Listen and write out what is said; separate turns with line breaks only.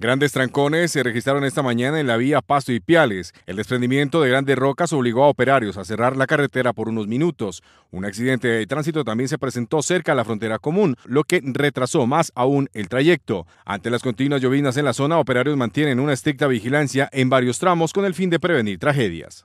Grandes trancones se registraron esta mañana en la vía Pasto y Piales. El desprendimiento de grandes rocas obligó a operarios a cerrar la carretera por unos minutos. Un accidente de tránsito también se presentó cerca de la frontera común, lo que retrasó más aún el trayecto. Ante las continuas llovinas en la zona, operarios mantienen una estricta vigilancia en varios tramos con el fin de prevenir tragedias.